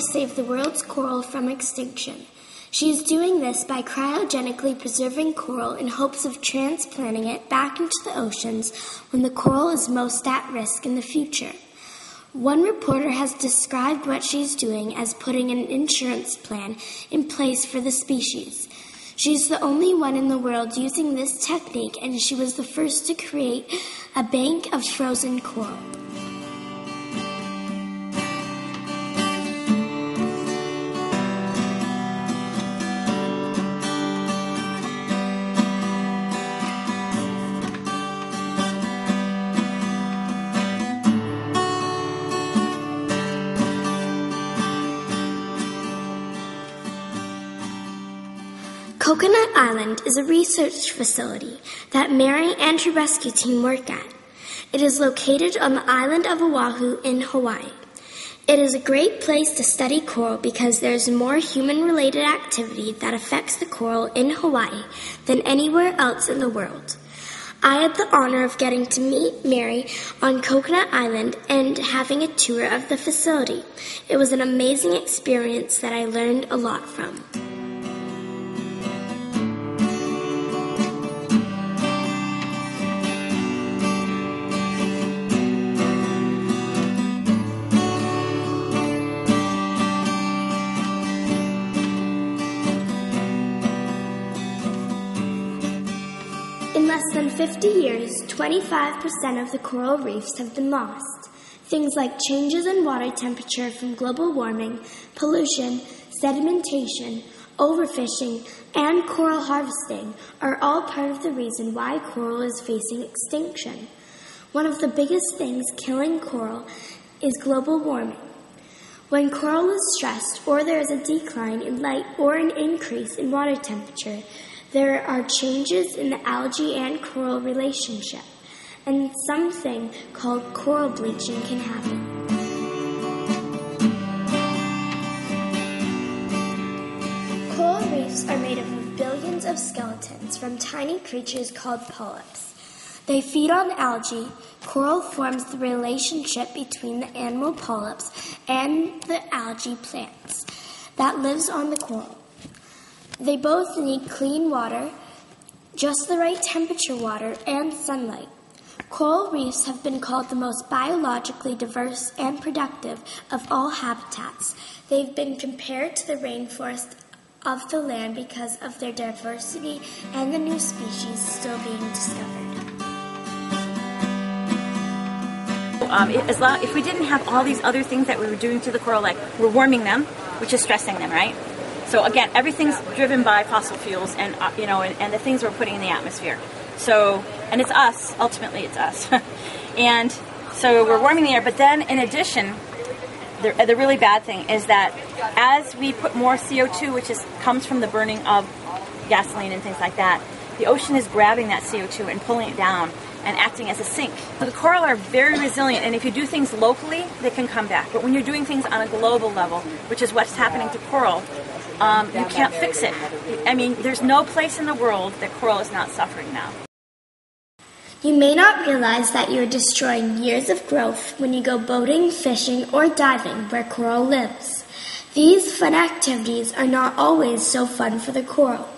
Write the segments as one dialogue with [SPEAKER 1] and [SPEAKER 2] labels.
[SPEAKER 1] save the world's coral from extinction. She is doing this by cryogenically preserving coral in hopes of transplanting it back into the oceans when the coral is most at risk in the future. One reporter has described what she's doing as putting an insurance plan in place for the species. She's the only one in the world using this technique, and she was the first to create a bank of frozen coral. Coconut Island is a research facility that Mary and her rescue team work at. It is located on the island of Oahu in Hawaii. It is a great place to study coral because there's more human related activity that affects the coral in Hawaii than anywhere else in the world. I had the honor of getting to meet Mary on Coconut Island and having a tour of the facility. It was an amazing experience that I learned a lot from. 50 years, 25% of the coral reefs have been lost. Things like changes in water temperature from global warming, pollution, sedimentation, overfishing, and coral harvesting are all part of the reason why coral is facing extinction. One of the biggest things killing coral is global warming. When coral is stressed or there is a decline in light or an increase in water temperature, there are changes in the algae and coral relationship, and something called coral bleaching can happen. Coral reefs are made up of billions of skeletons from tiny creatures called polyps. They feed on algae. Coral forms the relationship between the animal polyps and the algae plants that lives on the coral. They both need clean water, just the right temperature water, and sunlight. Coral reefs have been called the most biologically diverse and productive of all habitats. They've been compared to the rainforest of the land because of their diversity and the new species still being discovered.
[SPEAKER 2] Um, as long, if we didn't have all these other things that we were doing to the coral, like we're warming them, which is stressing them, right? So again, everything's driven by fossil fuels and uh, you know, and, and the things we're putting in the atmosphere. So, and it's us. Ultimately, it's us. and so we're warming the air. But then, in addition, the, the really bad thing is that as we put more CO2, which is comes from the burning of gasoline and things like that, the ocean is grabbing that CO2 and pulling it down and acting as a sink. So the coral are very resilient, and if you do things locally, they can come back. But when you're doing things on a global level, which is what's happening to coral, um, you can't fix it. I mean, there's no place in the world that coral is not suffering now.
[SPEAKER 1] You may not realize that you're destroying years of growth when you go boating, fishing, or diving where coral lives. These fun activities are not always so fun for the coral.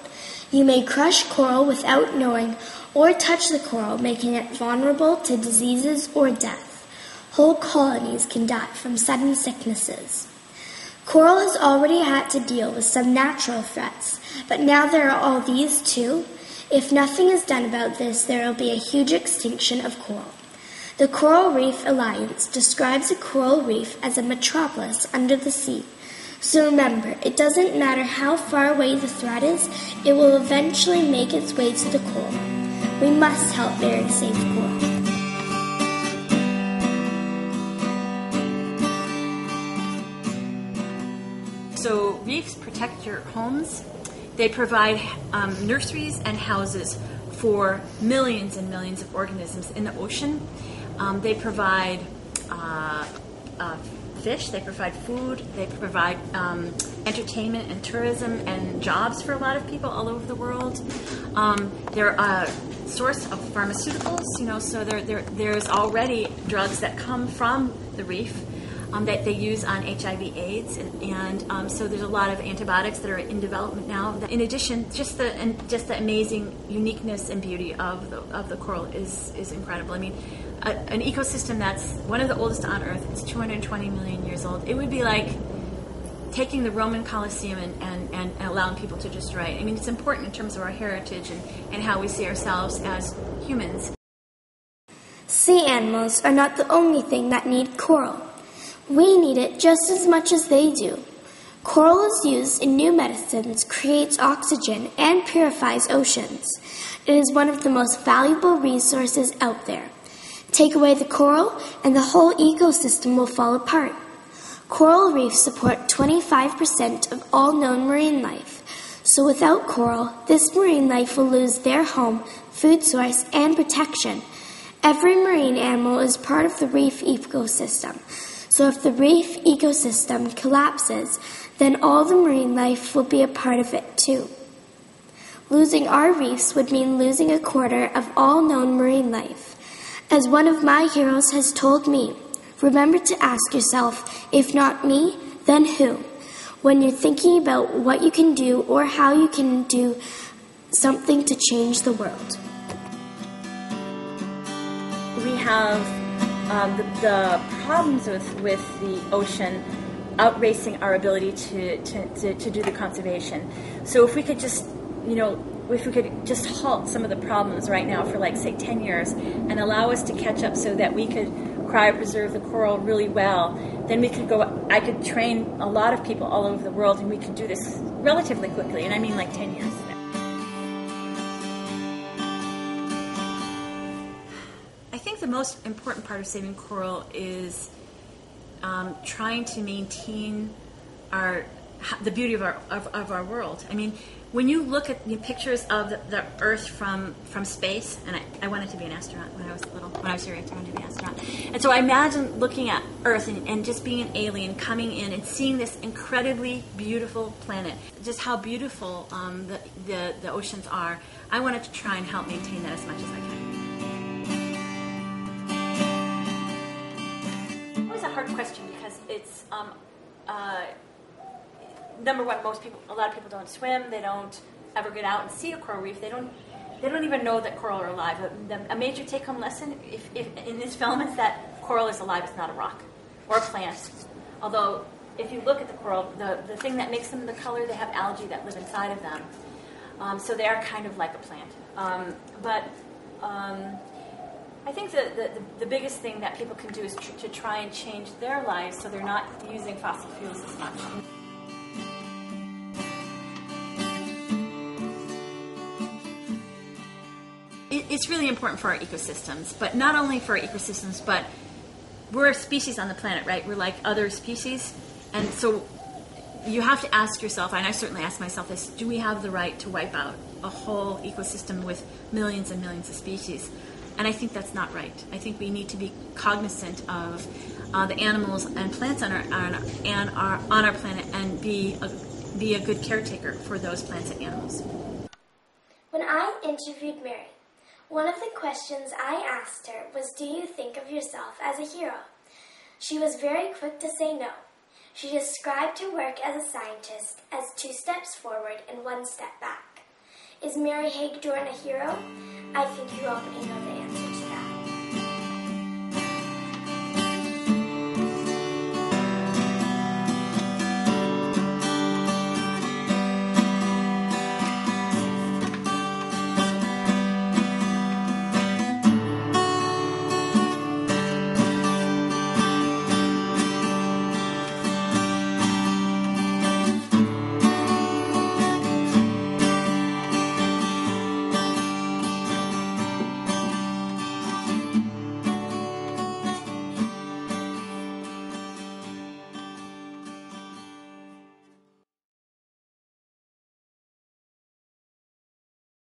[SPEAKER 1] You may crush coral without knowing or touch the coral, making it vulnerable to diseases or death. Whole colonies can die from sudden sicknesses. Coral has already had to deal with some natural threats, but now there are all these too. If nothing is done about this, there will be a huge extinction of coral. The Coral Reef Alliance describes a coral reef as a metropolis under the sea. So remember, it doesn't matter how far away the threat is, it will eventually make its way to the coral. We must help Mary save coral.
[SPEAKER 2] So reefs protect your homes. They provide um, nurseries and houses for millions and millions of organisms in the ocean. Um, they provide uh, uh, fish, they provide food, they provide um, entertainment and tourism and jobs for a lot of people all over the world. Um, they're a source of pharmaceuticals, you know, so there, there, there's already drugs that come from the reef. Um, that they use on HIV/AIDS, and, and um, so there's a lot of antibiotics that are in development now. In addition, just the and just the amazing uniqueness and beauty of the of the coral is is incredible. I mean, a, an ecosystem that's one of the oldest on Earth. It's 220 million years old. It would be like taking the Roman Colosseum and, and, and, allowing people to destroy it. I mean, it's important in terms of our heritage and, and how we see ourselves as humans.
[SPEAKER 1] Sea animals are not the only thing that need coral. We need it just as much as they do. Coral is used in new medicines, creates oxygen, and purifies oceans. It is one of the most valuable resources out there. Take away the coral, and the whole ecosystem will fall apart. Coral reefs support 25% of all known marine life. So without coral, this marine life will lose their home, food source, and protection. Every marine animal is part of the reef ecosystem. So if the reef ecosystem collapses, then all the marine life will be a part of it too. Losing our reefs would mean losing a quarter of all known marine life. As one of my heroes has told me, remember to ask yourself, if not me, then who? When you're thinking about what you can do or how you can do something to change the world.
[SPEAKER 2] We have um, the, the, problems with, with the ocean outracing our ability to, to, to, to do the conservation. So if we could just, you know, if we could just halt some of the problems right now for like say 10 years and allow us to catch up so that we could cryopreserve the coral really well, then we could go, I could train a lot of people all over the world and we could do this relatively quickly, and I mean like 10 years. Most important part of saving coral is um, trying to maintain our the beauty of our of, of our world. I mean, when you look at the pictures of the, the, Earth from, from space, and I, I, wanted to be an astronaut when I was little, when I was serious, I wanted to be an astronaut. And so I imagine looking at Earth and, and just being an alien, coming in and seeing this incredibly beautiful planet, just how beautiful um, the, the, the oceans are. I wanted to try and help maintain that as much as I can. Question because it's um, uh, number one, most people, a lot of people don't swim. They don't ever get out and see a coral reef. They don't. They don't even know that coral are alive. A, a major take-home lesson if, if, in this film is that coral is alive. It's not a rock or a plant. Although, if you look at the coral, the, the thing that makes them the color, they have algae that live inside of them. Um, so they are kind of like a plant. Um, but um, I think the, the, the, biggest thing that people can do is tr- to try and change their lives so they're not using fossil fuels as much. it's really important for our ecosystems, but not only for our ecosystems, but we're a species on the planet, right? We're like other species. And so you have to ask yourself, and I certainly ask myself this do we have the right to wipe out a whole ecosystem with millions and millions of species? And I think that's not right. I think we need to be cognizant of uh, the animals and plants on our, on and our, on our planet and be a, be a good caretaker for those plants and animals.
[SPEAKER 1] When I interviewed Mary, one of the questions I asked her was Do you think of yourself as a hero? She was very quick to say no. She described her work as a scientist as two steps forward and one step back. Is Mary Hagedorn a hero? I think you already know the answer